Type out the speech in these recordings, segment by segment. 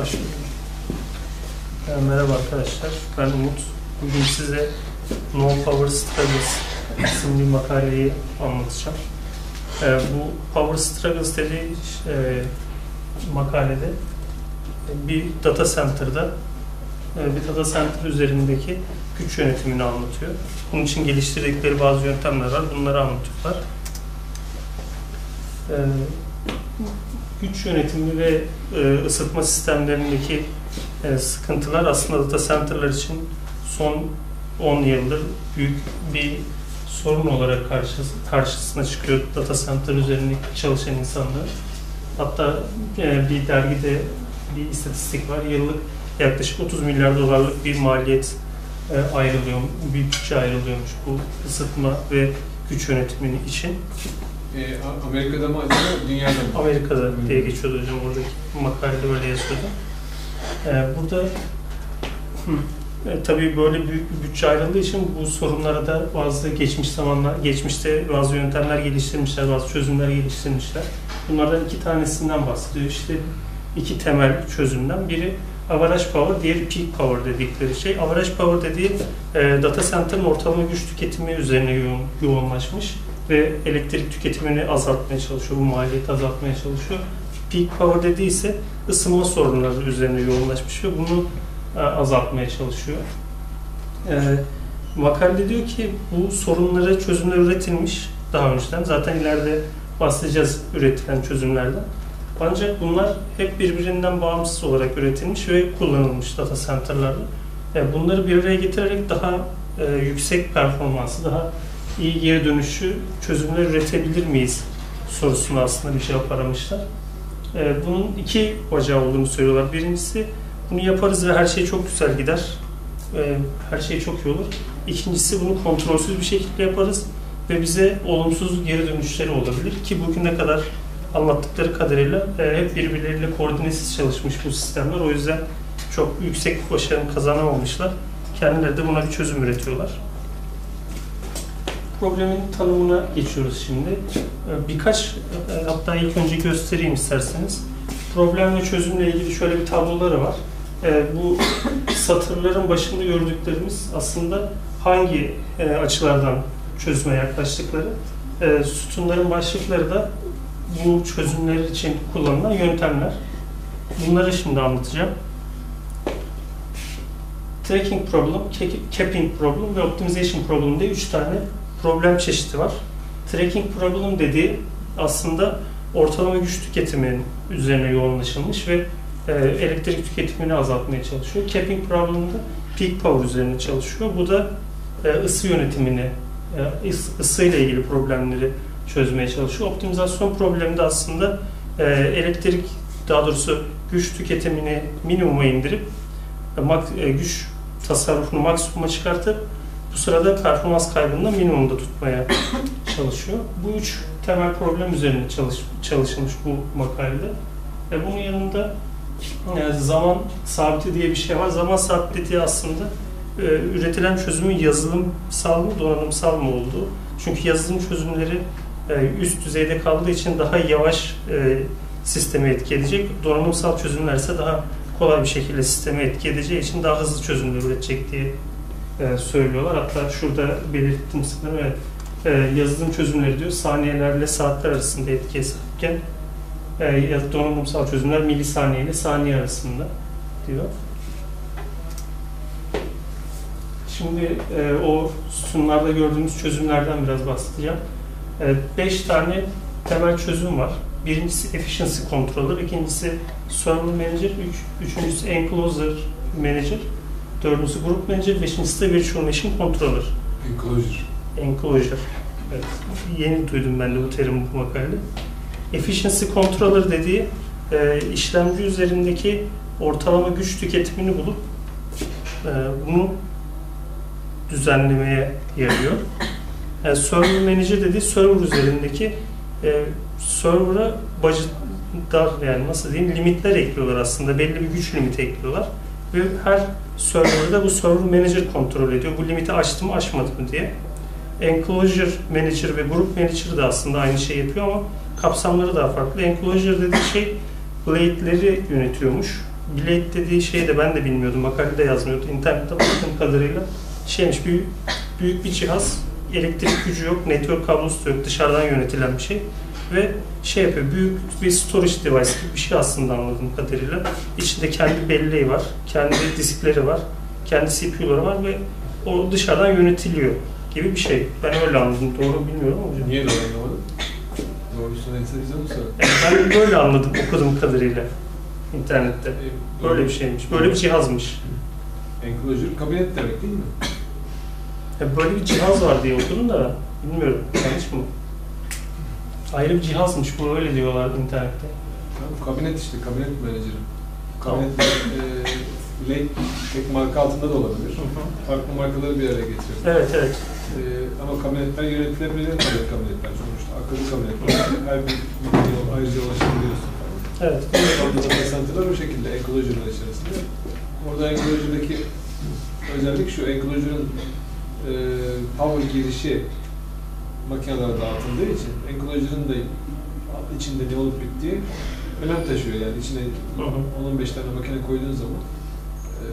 Başlıyorum. Ee, merhaba arkadaşlar, ben Umut. Bugün size No Power Struggles isimli makaleyi anlatacağım. Ee, bu Power Struggles dediği e, makalede bir data center'da e, bir data center üzerindeki güç yönetimini anlatıyor. Bunun için geliştirdikleri bazı yöntemler var, bunları anlatıyorlar. Ee, güç yönetimi ve e, ısıtma sistemlerindeki e, sıkıntılar aslında data center'lar için son 10 yıldır büyük bir sorun olarak karşısı, karşısına çıkıyor data center üzerinde çalışan insanlar. Hatta e, bir dergide bir istatistik var. Yıllık yaklaşık 30 milyar dolarlık bir maliyet e, ayrılıyor, bir bütçe ayrılıyormuş bu ısıtma ve güç yönetimi için. E, Amerika'da mı acaba dünyada mı? Amerika'da diye geçiyordu hocam oradaki makalede öyle yazıyordu. Ee, burada e, tabii böyle büyük bir bütçe ayrıldığı için bu sorunlara da bazı geçmiş zamanlar, geçmişte bazı yöntemler geliştirmişler, bazı çözümler geliştirmişler. Bunlardan iki tanesinden bahsediyor. İşte iki temel çözümden. Biri average power, diğeri peak power dedikleri şey. Average power dediği e, data center'ın ortalama güç tüketimi üzerine yoğun, yoğunlaşmış ve elektrik tüketimini azaltmaya çalışıyor, bu maliyeti azaltmaya çalışıyor. Peak power dediği ise ısınma sorunları üzerine yoğunlaşmış ve bunu e, azaltmaya çalışıyor. E, makalede diyor ki bu sorunlara çözümler üretilmiş daha önceden. Zaten ileride bahsedeceğiz üretilen çözümlerden. Ancak bunlar hep birbirinden bağımsız olarak üretilmiş ve kullanılmış data center'larda. E, bunları bir araya getirerek daha yüksek performansı, daha iyi geri dönüşü çözümler üretebilir miyiz sorusuna aslında bir cevap aramışlar. Ee, bunun iki bacağı olduğunu söylüyorlar. Birincisi bunu yaparız ve her şey çok güzel gider. Ee, her şey çok iyi olur. İkincisi bunu kontrolsüz bir şekilde yaparız ve bize olumsuz geri dönüşleri olabilir ki bugüne kadar anlattıkları kadarıyla e, hep birbirleriyle koordinesiz çalışmış bu sistemler. O yüzden çok yüksek başarı kazanamamışlar. Kendileri de buna bir çözüm üretiyorlar problemin tanımına geçiyoruz şimdi. Ee, birkaç, e, hatta ilk önce göstereyim isterseniz. Problem ve çözümle ilgili şöyle bir tabloları var. Ee, bu satırların başında gördüklerimiz aslında hangi e, açılardan çözüme yaklaştıkları. Ee, sütunların başlıkları da bu çözümler için kullanılan yöntemler. Bunları şimdi anlatacağım. Tracking problem, capping problem ve optimization problem diye üç tane problem çeşidi var. Tracking problem dediği aslında ortalama güç tüketiminin üzerine yoğunlaşılmış ve e, elektrik tüketimini azaltmaya çalışıyor. Capping problem'da peak power üzerine çalışıyor. Bu da e, ısı yönetimini, e, ısı ile ilgili problemleri çözmeye çalışıyor. Optimizasyon problemi de aslında e, elektrik, daha doğrusu güç tüketimini minimuma indirip e, e güç tasarrufunu maksimuma çıkartıp bu sırada performans kaybını da minimumda tutmaya çalışıyor. Bu üç temel problem üzerine çalış, çalışılmış bu makalede. Ve bunun yanında yani e, zaman sabiti diye bir şey var. Zaman sabiti aslında e, üretilen çözümün yazılımsal mı, donanımsal mı olduğu. Çünkü yazılım çözümleri e, üst düzeyde kaldığı için daha yavaş e, sistemi etki edecek. Donanımsal çözümler ise daha kolay bir şekilde sistemi etki edeceği için daha hızlı çözümler üretecek diye e, söylüyorlar. Hatta şurada belirttim sanırım evet. E, yazılım çözümleri diyor saniyelerle saatler arasında etki hesapken e, donanımsal çözümler milisaniye ile saniye arasında diyor. Şimdi e, o sütunlarda gördüğümüz çözümlerden biraz bahsedeceğim. E, beş tane temel çözüm var. Birincisi efficiency controller, ikincisi server manager, üç, üçüncüsü enclosure manager, Dördüncüsü Group Manager, beşincisi de Virtual Machine Controller. Enclosure. Enclosure. Evet. Yeni duydum ben de bu terimi bu makalede. Efficiency Controller dediği e, işlemci üzerindeki ortalama güç tüketimini bulup e, bunu düzenlemeye yarıyor. Yani server Manager dediği server üzerindeki e, server'a budget dar yani nasıl diyeyim limitler ekliyorlar aslında. Belli bir güç limiti ekliyorlar ve her server'da bu server manager kontrol ediyor. Bu limiti açtı mı açmadı mı diye. Enclosure Manager ve Group Manager da aslında aynı şey yapıyor ama kapsamları daha farklı. Enclosure dediği şey blade'leri yönetiyormuş. Blade dediği şeyi de ben de bilmiyordum. Makalede yazmıyordu. İnternette baktığım kadarıyla şeymiş büyük, büyük bir cihaz. Elektrik gücü yok, network kablosu yok. Dışarıdan yönetilen bir şey. Ve şey yapıyor, büyük bir storage device gibi bir şey aslında anladığım kadarıyla. İçinde kendi belleği var, kendi diskleri var, kendi CPU'ları var ve o dışarıdan yönetiliyor gibi bir şey. Ben öyle anladım. Doğru bilmiyorum ama hocam. Niye doğru anlamadın? Doğrusunu bize mi? Yani ben böyle anladım okuduğum kadarıyla internette. E, Böyle bir şeymiş. Böyle bir cihazmış. Enclosure kabinet demek değil mi? Ya böyle bir cihaz var diye okudum da bilmiyorum. Yanlış mı? Ayrı bir cihazmış bu öyle diyorlar internette. Tamam, kabinet işte, kabinet menajeri. Tamam. Kabinet e, Lake tek marka altında da olabilir. Farklı markaları bir araya getiriyor. Evet evet. E, ama kabinetler yönetilebilir kabinetler sonuçta. Akıllı kabinetler. Her bir bilgiye ayrıca ulaşabiliyorsun. Evet. Data center'lar o şekilde enclosure'lar içerisinde. Orada enclosure'daki özellik şu, enclosure'ın e, power girişi makinelere dağıtıldığı için enclosure'ın da içinde ne olup bittiği önem taşıyor yani içine Hı hı. 10-15 tane makine koyduğun zaman e,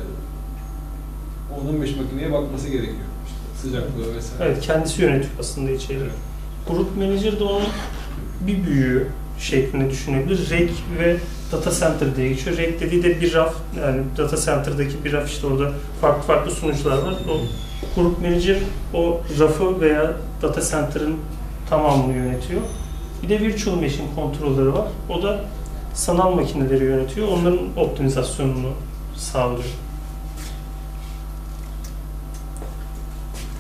10-15 makineye bakması gerekiyor. İşte sıcaklığı vesaire. Evet kendisi yönetiyor aslında içeriği. Group Manager de onun bir büyüğü şeklinde düşünebilir. Rack ve Data Center diye geçiyor. Rack dediği de bir raf, yani Data Center'daki bir raf işte orada farklı farklı sunucular var. O Group Manager o rafı veya Data Center'ın tamamını yönetiyor. Bir de Virtual Machine Controller'ı var. O da sanal makineleri yönetiyor. Onların optimizasyonunu sağlıyor.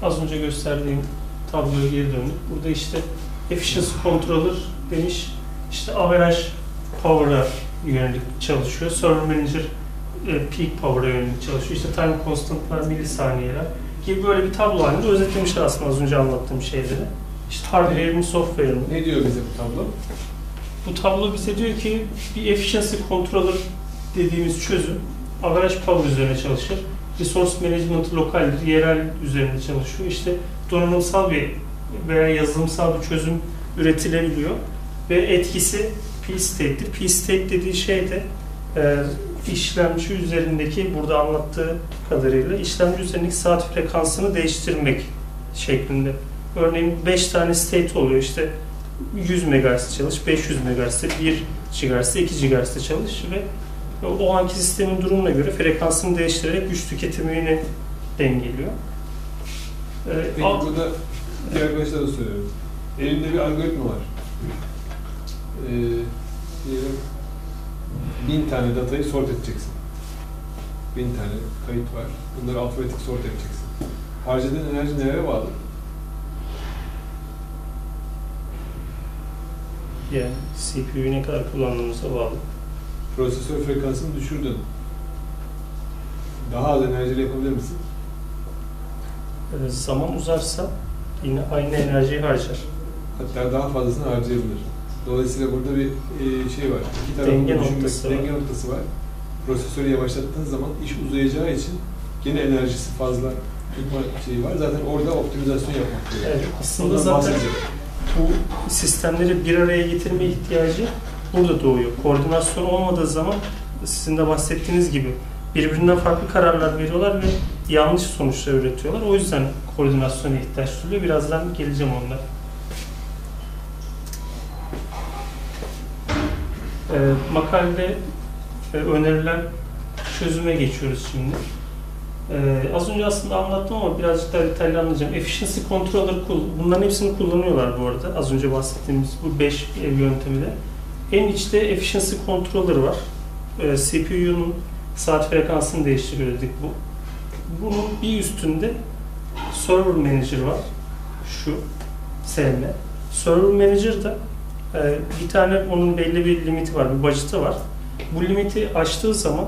Az önce gösterdiğim tabloya geri döndük. Burada işte Efficiency Controller demiş. İşte average power'a yönelik çalışıyor. Server Manager e, peak power'a yönelik çalışıyor. İşte time constant'lar, milisaniyeler gibi böyle bir tablo halinde özetlemişler aslında az önce anlattığım şeyleri. İşte hardware'in, software'in. Ne diyor bize bu tablo? Bu tablo bize diyor ki bir efficiency controller dediğimiz çözüm average power üzerine çalışır. Resource management lokal, yerel üzerinde çalışıyor. İşte donanımsal bir veya yazılımsal bir çözüm üretilebiliyor. Ve etkisi P-State'dir. P-State dediği şey de e, işlemci üzerindeki burada anlattığı kadarıyla işlemci üzerindeki saat frekansını değiştirmek şeklinde. Örneğin 5 tane state oluyor işte 100 MHz çalış, 500 MHz'de, 1 GHz'de, 2 GHz'de çalış ve o anki sistemin durumuna göre frekansını değiştirerek güç tüketimini dengeliyor. Ee, Peki alt- burada bir arkadaşlara da soruyorum. Elimde bir algoritma var. Ee, diyelim bin tane datayı sort edeceksin. Bin tane kayıt var. Bunları alfabetik sort edeceksin. Harcadığın enerji nereye bağlı? yani CPU'yu ne kadar kullandığımıza bağlı. Prosesör frekansını düşürdün. Daha az enerjiyle yapabilir misin? Ee, zaman uzarsa yine aynı enerjiyi harcar. Hatta daha fazlasını harcayabilir. Dolayısıyla burada bir e, şey var. İki taraflı Denge düşünmek- noktası var. denge noktası var. Prosesörü yavaşlattığın zaman iş uzayacağı için gene enerjisi fazla tutma şeyi var. Zaten orada optimizasyon yapmak gerekiyor. Evet, aslında Ondan zaten bahsedeceğim. bu sistemleri bir araya getirme ihtiyacı burada doğuyor. Koordinasyon olmadığı zaman sizin de bahsettiğiniz gibi birbirinden farklı kararlar veriyorlar ve yanlış sonuçlar üretiyorlar. O yüzden koordinasyona ihtiyaç duyuluyor. Birazdan geleceğim onlara. Ee, makalede e, önerilen çözüme geçiyoruz şimdi. Ee, az önce aslında anlattım ama birazcık daha detaylı anlayacağım. Efficiency Controller, bunların hepsini kullanıyorlar bu arada. Az önce bahsettiğimiz bu 5 yöntemi de. En içte Efficiency Controller var. Ee, CPU'nun saat frekansını değiştiriyor dedik bu. Bunun bir üstünde Server Manager var. Şu SM. Server Manager da e, bir tane onun belli bir limiti var, bir budget'ı var. Bu limiti aştığı zaman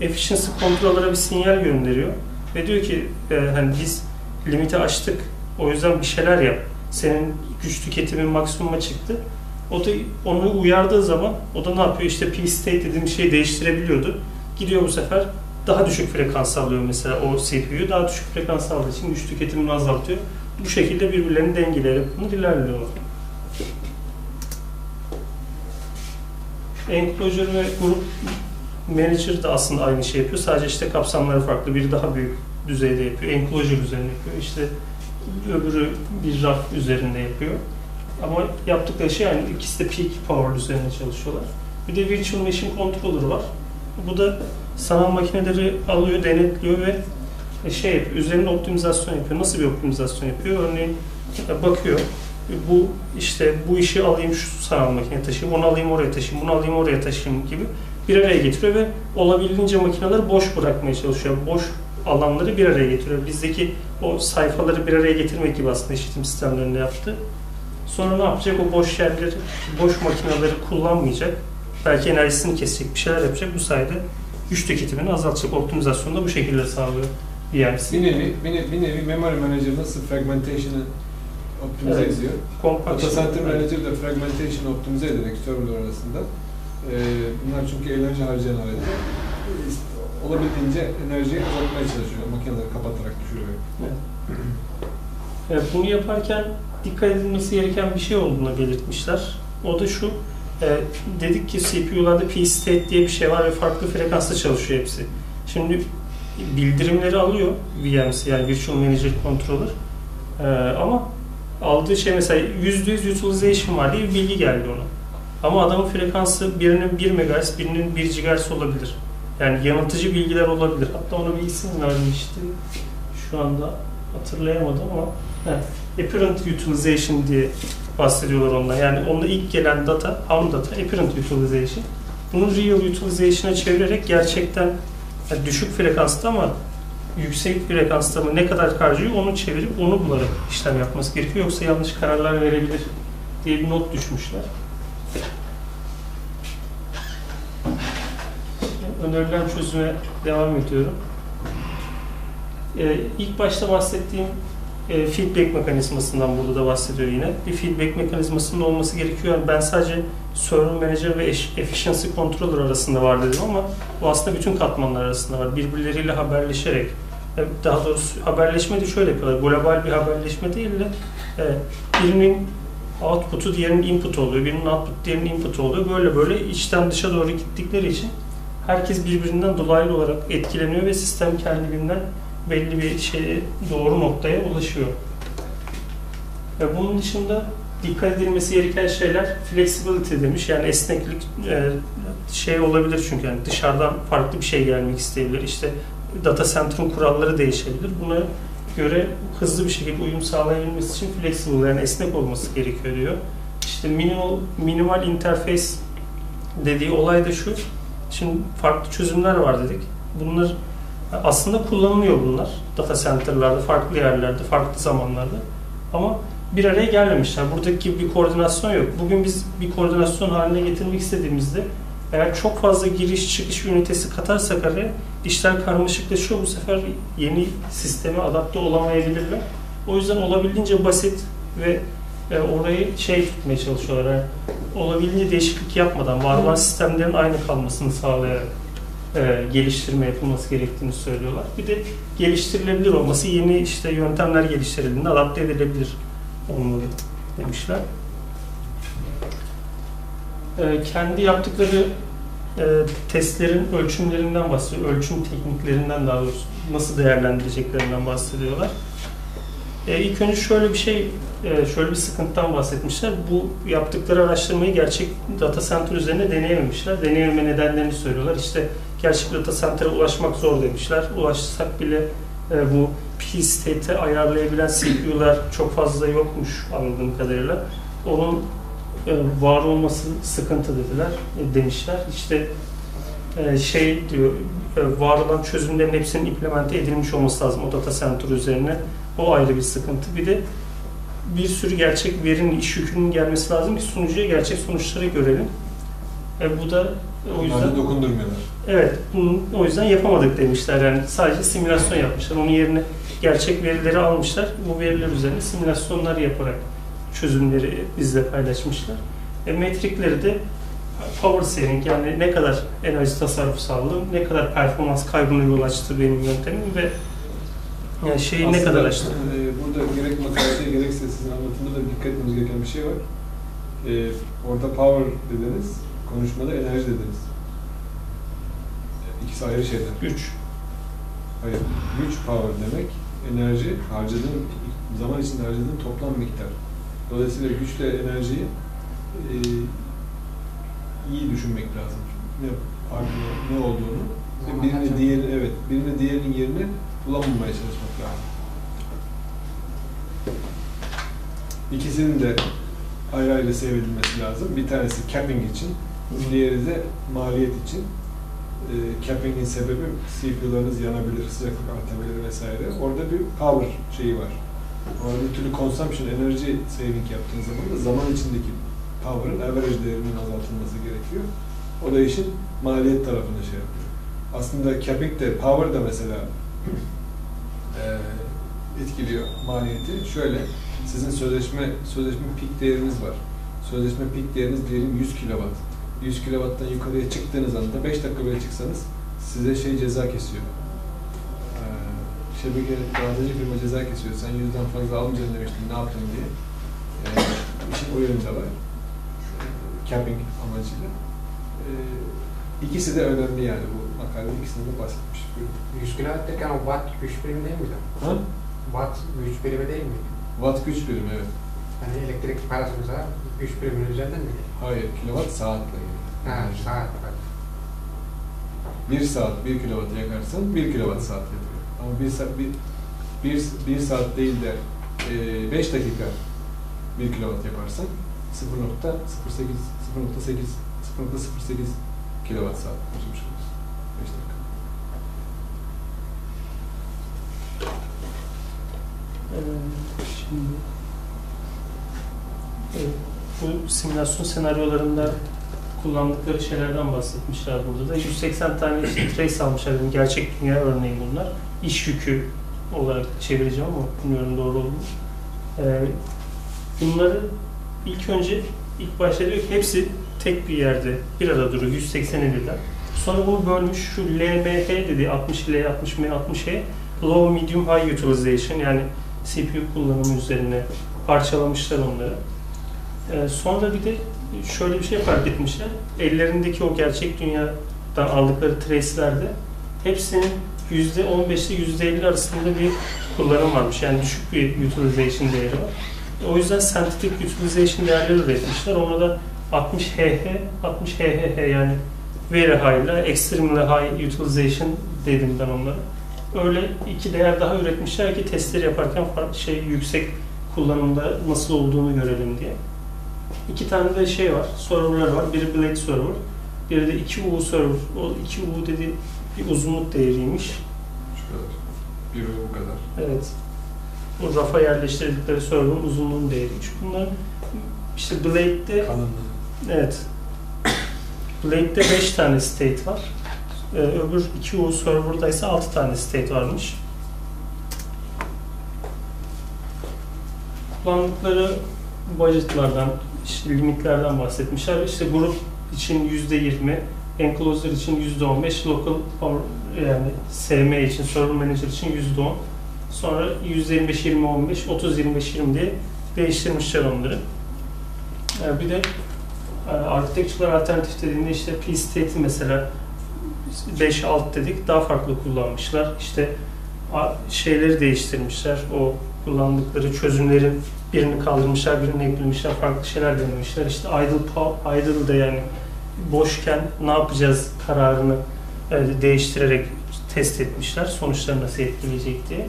efficiency controller'a bir sinyal gönderiyor ve diyor ki e, hani biz limiti aştık o yüzden bir şeyler yap. Senin güç tüketimin maksimuma çıktı. O da onu uyardığı zaman o da ne yapıyor? İşte P-state dediğim şeyi değiştirebiliyordu. Gidiyor bu sefer daha düşük frekans alıyor mesela o CPU daha düşük frekans aldığı için güç tüketimini azaltıyor. Bu şekilde birbirlerini dengeleyerek bunu ilerliyorlar. Enclosure ve grup Manager da aslında aynı şey yapıyor. Sadece işte kapsamları farklı. Biri daha büyük düzeyde yapıyor. Enclosure üzerinde yapıyor. İşte öbürü bir raf üzerinde yapıyor. Ama yaptıkları şey yani ikisi de peak power üzerine çalışıyorlar. Bir de Virtual Machine Controller var. Bu da sanal makineleri alıyor, denetliyor ve şey yapıyor, üzerinde optimizasyon yapıyor. Nasıl bir optimizasyon yapıyor? Örneğin bakıyor, bu işte bu işi alayım şu sanal makineye taşıyayım, onu alayım oraya taşıyayım, bunu alayım oraya taşıyayım gibi bir araya getiriyor ve olabildiğince makineleri boş bırakmaya çalışıyor. Boş alanları bir araya getiriyor. Bizdeki o sayfaları bir araya getirmek gibi aslında işletim sistemlerinde yaptı. Sonra ne yapacak? O boş yerleri, boş makineleri kullanmayacak. Belki enerjisini kesecek, bir şeyler yapacak. Bu sayede güç tüketimini azaltacak. Optimizasyonu da bu şekilde sağlıyor VMC. Bir nevi, bir nevi, bir nevi memory manager nasıl fragmentation'ı optimize Evet. ediyor. Data Center Manager de fragmentation optimize ederek serverlar arasında. Ee, bunlar çünkü enerji harcayan aletler. Olabildiğince enerjiyi azaltmaya çalışıyor. Makineleri kapatarak düşürüyor. Evet, bunu yaparken dikkat edilmesi gereken bir şey olduğunu belirtmişler. O da şu, e, dedik ki CPU'larda P-State diye bir şey var ve farklı frekansta çalışıyor hepsi. Şimdi bildirimleri alıyor VMC yani Virtual Manager Controller E, ama aldığı şey mesela %100 utilization var diye bir bilgi geldi ona. Ama adamın frekansı birinin 1 MHz, birinin 1 GHz olabilir. Yani yanıltıcı bilgiler olabilir. Hatta ona bir isim vermişti. Şu anda hatırlayamadım ama Evet. Apparent Utilization diye bahsediyorlar ondan. Yani onda ilk gelen data, ham data, Apparent Utilization. Bunu Real Utilization'a çevirerek gerçekten yani düşük frekansta ama yüksek frekansta mı ne kadar harcıyor onu çevirip onu bularak işlem yapması gerekiyor. Yoksa yanlış kararlar verebilir diye bir not düşmüşler. Önerilen çözüme devam ediyorum. Ee, ilk başta bahsettiğim e, feedback mekanizmasından burada da bahsediyor yine. Bir feedback mekanizmasının olması gerekiyor. Ben sadece server manager ve efficiency controller arasında var dedim ama bu aslında bütün katmanlar arasında var. Birbirleriyle haberleşerek daha doğrusu haberleşme de şöyle yapıyorlar. Global bir haberleşme değil de birinin output'u diğerinin input oluyor. Birinin output diğerinin input oluyor. Böyle böyle içten dışa doğru gittikleri için herkes birbirinden dolaylı olarak etkileniyor ve sistem kendiliğinden belli bir şeye doğru noktaya ulaşıyor. Ve bunun dışında dikkat edilmesi gereken şeyler flexibility demiş. Yani esneklik e, şey olabilir çünkü yani dışarıdan farklı bir şey gelmek isteyebilir. İşte data center'ın kuralları değişebilir. Buna göre hızlı bir şekilde uyum sağlayabilmesi için flexible yani esnek olması gerekiyor diyor. İşte minimal minimal interface dediği olay da şu. Şimdi farklı çözümler var dedik. Bunlar aslında kullanılıyor bunlar data center'larda, farklı yerlerde, farklı zamanlarda. Ama bir araya gelmemişler. Buradaki bir koordinasyon yok. Bugün biz bir koordinasyon haline getirmek istediğimizde eğer çok fazla giriş çıkış ünitesi katarsak araya işler karmaşıklaşıyor. Bu sefer yeni sisteme adapte olamayabilirler. O yüzden olabildiğince basit ve e, orayı şey tutmaya çalışıyorlar. Yani olabildiğince değişiklik yapmadan var var sistemlerin aynı kalmasını sağlayarak e, geliştirme yapılması gerektiğini söylüyorlar. Bir de geliştirilebilir olması yeni işte yöntemler geliştirildiğinde adapte edilebilir olmalı demişler. E, kendi yaptıkları e, testlerin ölçümlerinden bahsediyor. Ölçüm tekniklerinden daha doğrusu nasıl değerlendireceklerinden bahsediyorlar. E, ilk önce şöyle bir şey, e, şöyle bir sıkıntıdan bahsetmişler. Bu yaptıkları araştırmayı gerçek data center üzerine deneyememişler. Deneyememe nedenlerini söylüyorlar. İşte gerçek data center'a ulaşmak zor demişler. Ulaşsak bile bu P-State'e ayarlayabilen CPU'lar çok fazla yokmuş anladığım kadarıyla. Onun e, var olması sıkıntı dediler, e, demişler. İşte e, şey diyor, e, var olan çözümlerin hepsinin implemente edilmiş olması lazım o data center üzerine. O ayrı bir sıkıntı. Bir de bir sürü gerçek verinin, iş yükünün gelmesi lazım ki sunucuya gerçek sonuçları görelim. E, bu da o yüzden... Dokundurmuyorlar. Evet, bunun, o yüzden yapamadık demişler. Yani sadece simülasyon yapmışlar. Onun yerine gerçek verileri almışlar. Bu veriler üzerine simülasyonlar yaparak çözümleri bizle paylaşmışlar. E, metrikleri de power saving yani ne kadar enerji tasarrufu sağladım, ne kadar performans kaybına yol açtı benim yöntemim ve yani şeyi ne Aslında, kadar açtı. e, burada gerek makalede gerekse sizin anlatımda da dikkat etmemiz gereken bir şey var. E, orada power dediniz, konuşmada enerji dediniz. İkisi ayrı şeyler. Güç. Hayır, güç power demek enerji harcadığın zaman içinde harcadığın toplam miktar. Dolayısıyla güçle enerjiyi e, iyi düşünmek lazım. Ne farkını, ne olduğunu ve birini diğer evet birini diğerinin yerine bulamamaya çalışmak lazım. İkisinin de ayrı ayrı seyredilmesi lazım. Bir tanesi capping için, diğeri de maliyet için. E, capping'in sebebi CPU'larınız yanabilir, sıcaklık artabilir vesaire. Orada bir power şeyi var. Bir türlü consumption, enerji saving yaptığın zaman da zaman içindeki power'ın average değerinin azaltılması gerekiyor. O da işin maliyet tarafında şey yapıyor. Aslında capping de, power da mesela e, etkiliyor maliyeti. Şöyle, sizin sözleşme sözleşme pik değeriniz var. Sözleşme pik değeriniz diyelim 100 kW. 100 kW'dan yukarıya çıktığınız anda 5 dakika bile çıksanız size şey ceza kesiyor. Şebeke dağıtıcı firma ceza kesiyor. Sen yüzden fazla almayacaksın demiştin, ne yaptın diye. Ee, işin o yönü de var. Ee, capping amacıyla. Ee, ikisi de önemli yani bu makalede ikisini de bahsetmiş. Buyurun. 100 kW derken o watt güç birimi değil miydi? Ha? Watt güç birimi değil miydi? Watt güç birimi evet. Hani elektrik parası mesela güç biriminin üzerinden mi? Hayır, kilowatt saatle yani. Ha, saat. 1 saat 1 kilowatt yakarsan 1 kilowatt saat yapıyor. Ama 1 saat, bir, bir, bir saat değil de 5 dakika 1 kilowatt yaparsan 0.08 0.8 0.08 kilowatt saat harcamış olursun. 5 dakika. Şimdi e, bu simülasyon senaryolarında kullandıkları şeylerden bahsetmişler burada da. 180 tane işte trace almışlar. Yani gerçek dünya örneği bunlar. İş yükü olarak çevireceğim ama bilmiyorum doğru olur mu. Ee, bunları ilk önce ilk başta diyor ki hepsi tek bir yerde bir arada duruyor 180'e birden. Sonra bunu bölmüş şu LMH dedi 60 L 60 M 60 H low medium high utilization yani CPU kullanımı üzerine parçalamışlar onları. Ee, sonra bir de şöyle bir şey fark etmişler. Ellerindeki o gerçek dünyadan aldıkları trace'lerde hepsinin %15 ile %50 arasında bir kullanım varmış. Yani düşük bir utilization değeri var. O yüzden synthetic utilization değerleri üretmişler. Ona da 60 HH, 60 HHH yani very high ile extremely high utilization dedim ben onlara. Öyle iki değer daha üretmişler ki testleri yaparken şey yüksek kullanımda nasıl olduğunu görelim diye. İki tane de şey var, serverlar var. Biri Blade server, biri de 2U server. O 2U dedi bir uzunluk değeriymiş. Şu kadar. Bir bu kadar. Evet. Bu rafa yerleştirdikleri server'ın uzunluğunun değeriymiş. Bunlar işte Blade'de Kalınlığı. evet Blade'de 5 tane state var. Ee, öbür 2U server'da ise 6 tane state varmış. Kullandıkları budgetlardan, işte limitlerden bahsetmişler. İşte grup için %20, enclosure için %15, local power, yani SM için, server manager için %10. Sonra %25-20-15, 30-25-20 diye değiştirmişler onları. Ee, bir de e, architectural alternatif dediğinde işte P-State'i mesela 5 alt dedik daha farklı kullanmışlar. İşte şeyleri değiştirmişler. O kullandıkları çözümlerin birini kaldırmışlar, birini eklemişler, farklı şeyler denemişler. İşte idle, idle de yani boşken ne yapacağız kararını e, değiştirerek test etmişler. Sonuçları nasıl etkileyecek diye.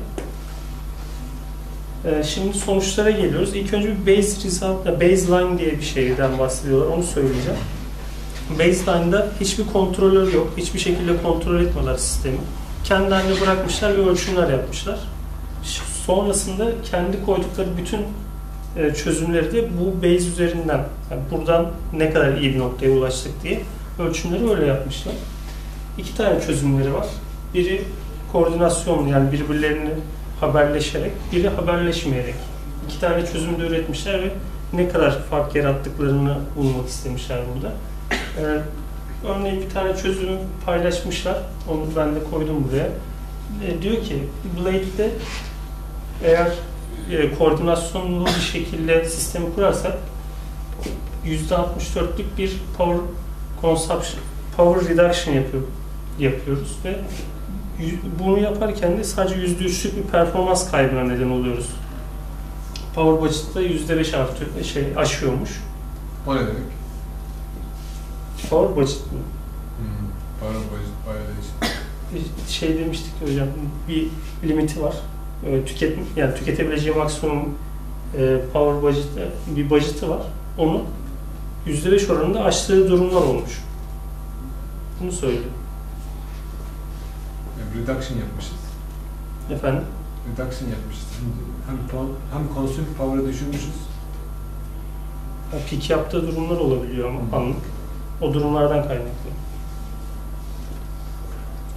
E, Şimdi sonuçlara geliyoruz. İlk önce bir base result, ya baseline diye bir şeyden bahsediyorlar. Onu söyleyeceğim. Baseline'da hiçbir kontrolör yok. Hiçbir şekilde kontrol etmiyorlar sistemi. Kendi haline bırakmışlar ve ölçümler yapmışlar. Sonrasında kendi koydukları bütün e, çözümleri de bu base üzerinden, yani buradan ne kadar iyi bir noktaya ulaştık diye ölçümleri öyle yapmışlar. İki tane çözümleri var. Biri koordinasyonlu yani birbirlerini haberleşerek, biri haberleşmeyerek. İki tane çözüm de üretmişler ve ne kadar fark yarattıklarını bulmak istemişler burada. Ee, örneğin bir tane çözümü paylaşmışlar. Onu ben de koydum buraya. Ee, diyor ki Blade'de eğer e, koordinasyonlu bir şekilde sistemi kurarsak %64'lük bir power consumption, power reduction yapıyor. yapıyoruz ve bunu yaparken de sadece %3'lük bir performans kaybına neden oluyoruz. Power budget'ta %5 artıyor, şey aşıyormuş. O ne demek? Power budget mi? Para budget bayağı değişik. Bir şey demiştik hocam, bir limiti var. Ee, tüket, yani tüketebileceği maksimum e, power budget, bir budget'ı var. Onu %5 oranında aştığı durumlar olmuş. Bunu söylüyor. Yani reduction yapmışız. Efendim? Reduction yapmışız. Hem, hem consume power'ı düşürmüşüz. Ha, Pik yaptığı durumlar olabiliyor ama anlık. O durumlardan kaynaklı.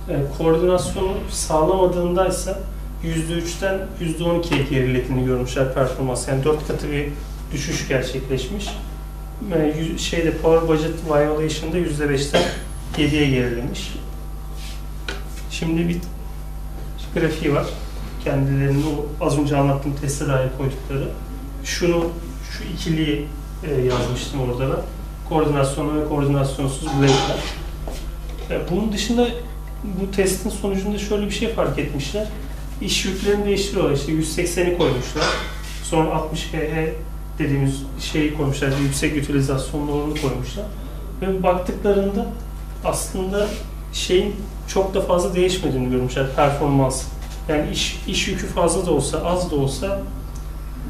E, koordinasyonu sağlamadığındaysa %3'ten %12'ye gerilediğini görmüşler performans. Yani 4 katı bir düşüş gerçekleşmiş. E, yü- şeyde Power Budget Violation'da %5'ten 7'ye gerilemiş. Şimdi bir grafiği var. Kendilerinin o az önce anlattığım teste dair koydukları. Şunu, şu ikiliyi e, yazmıştım orada da. Koordinasyonlu ve koordinasyonsuz blade'ler. E, bunun dışında bu testin sonucunda şöyle bir şey fark etmişler. İş yüklerini değiştiriyorlar. İşte 180'i koymuşlar. Sonra 60 HH dediğimiz şeyi koymuşlar. Yüksek utilizasyonlu oranı koymuşlar. Ve baktıklarında aslında şeyin çok da fazla değişmediğini görmüşler performans. Yani iş, iş yükü fazla da olsa, az da olsa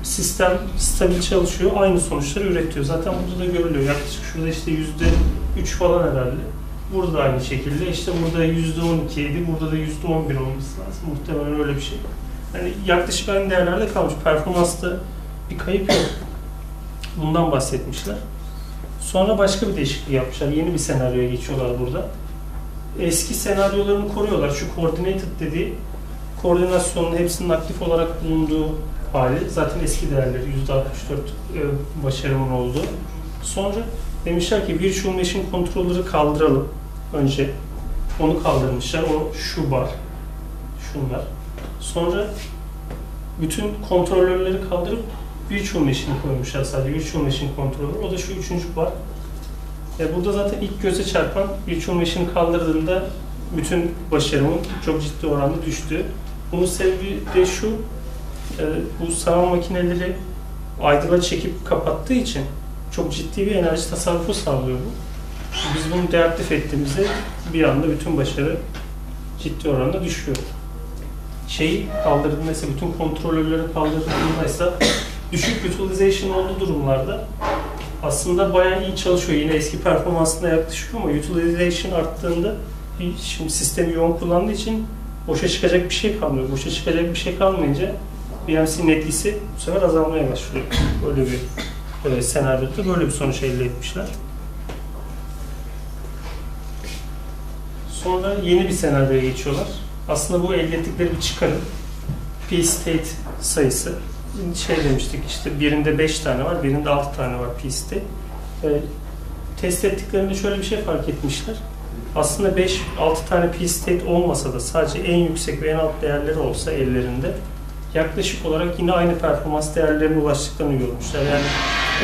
sistem stabil çalışıyor, aynı sonuçları üretiyor. Zaten burada da görülüyor. Yaklaşık şurada işte yüzde üç falan herhalde. Burada da aynı şekilde. İşte burada yüzde on idi, burada da yüzde on bir olması lazım. Muhtemelen öyle bir şey. Yani yaklaşık aynı değerlerde kalmış. Performansta bir kayıp yok. Bundan bahsetmişler. Sonra başka bir değişiklik yapmışlar. Yeni bir senaryoya geçiyorlar burada. Eski senaryolarını koruyorlar. Şu coordinated dediği koordinasyonun hepsinin aktif olarak bulunduğu hali. Zaten eski değerleri %64 e, başarımın olduğu. Sonra demişler ki Virtual Machine Controller'ı kaldıralım önce. Onu kaldırmışlar. O şu bar. Şunlar. Sonra bütün kontrolörleri kaldırıp Virtual Machine koymuşlar sadece. Virtual Machine Controller. O da şu üçüncü bar. E burada zaten ilk göze çarpan Virtual Machine kaldırdığında bütün başarımın çok ciddi oranda düştü. Bunun sebebi de şu, e, bu sanal makineleri aydınla çekip kapattığı için çok ciddi bir enerji tasarrufu sağlıyor bu. Biz bunu deaktif ettiğimizde bir anda bütün başarı ciddi oranda düşüyor. Şeyi kaldırdığındaysa, bütün kontrolörleri kaldırdığındaysa düşük utilization olduğu durumlarda aslında bayağı iyi çalışıyor. Yine eski performansına yaklaşıyor ama utilization arttığında şimdi sistemi yoğun kullandığı için boşa çıkacak bir şey kalmıyor. Boşa çıkacak bir şey kalmayınca BMC'nin etkisi bu sefer azalmaya başlıyor. Böyle bir böyle senaryoda böyle bir sonuç elde etmişler. Sonra yeni bir senaryoya geçiyorlar. Aslında bu elde ettikleri bir çıkarım. P-state sayısı. Şey demiştik işte birinde 5 tane var, birinde 6 tane var P-state. Ee, test ettiklerinde şöyle bir şey fark etmişler. Aslında 5-6 tane P-state olmasa da sadece en yüksek ve en alt değerleri olsa ellerinde yaklaşık olarak yine aynı performans değerlerine ulaştıklarını görmüşler. Yani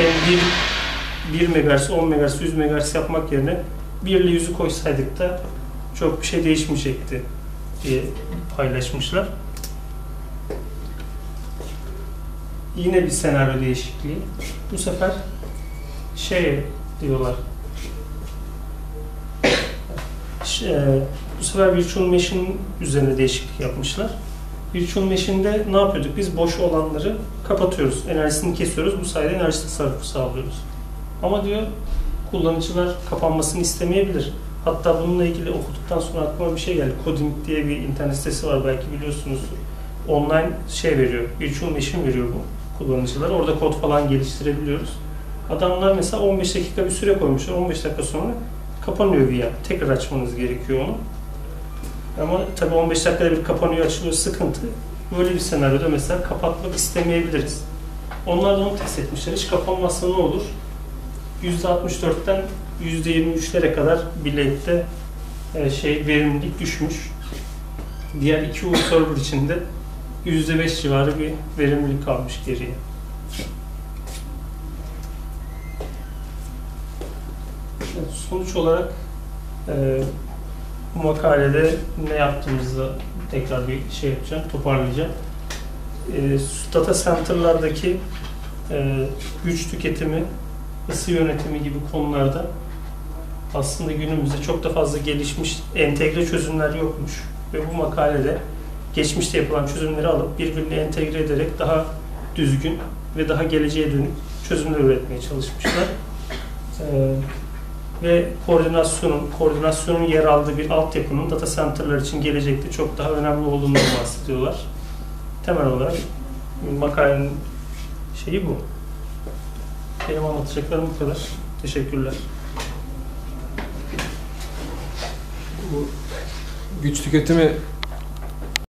en 1, 1 MHz, 10 MHz, 100 MHz yapmak yerine 1 ile 100'ü koysaydık da çok bir şey değişmeyecekti diye paylaşmışlar. Yine bir senaryo değişikliği. Bu sefer şey diyorlar. E, bu sefer Virtual Machine üzerine değişiklik yapmışlar. Virtual Machine'de ne yapıyorduk? Biz boş olanları kapatıyoruz. Enerjisini kesiyoruz. Bu sayede enerji tasarrufu sağlıyoruz. Ama diyor kullanıcılar kapanmasını istemeyebilir. Hatta bununla ilgili okuduktan sonra aklıma bir şey geldi. Coding diye bir internet sitesi var belki biliyorsunuzdur. Online şey veriyor, virtual machine veriyor bu kullanıcılara. Orada kod falan geliştirebiliyoruz. Adamlar mesela 15 dakika bir süre koymuşlar. 15 dakika sonra kapanıyor VR. Tekrar açmanız gerekiyor onu. Ama tabii 15 dakikada bir kapanıyor, açılıyor sıkıntı. Böyle bir senaryoda mesela kapatmak istemeyebiliriz. Onlar da onu test etmişler. Hiç kapanmazsa ne olur? %64'ten %23'lere kadar bilette e, şey verimlilik düşmüş. Diğer iki U server içinde %5 civarı bir verimlilik kalmış geriye. Sonuç olarak e, bu makalede ne yaptığımızı tekrar bir şey yapacağım, toparlayacağım. E, data center'lardaki e, güç tüketimi, ısı yönetimi gibi konularda aslında günümüzde çok da fazla gelişmiş entegre çözümler yokmuş. Ve bu makalede geçmişte yapılan çözümleri alıp birbirine entegre ederek daha düzgün ve daha geleceğe dönük çözümler üretmeye çalışmışlar. Ee, ve koordinasyonun, koordinasyonun yer aldığı bir altyapının data center'lar için gelecekte çok daha önemli olduğunu bahsediyorlar. Temel olarak makalenin şeyi bu. Benim anlatacaklarım bu kadar. Teşekkürler. Bu güç tüketimi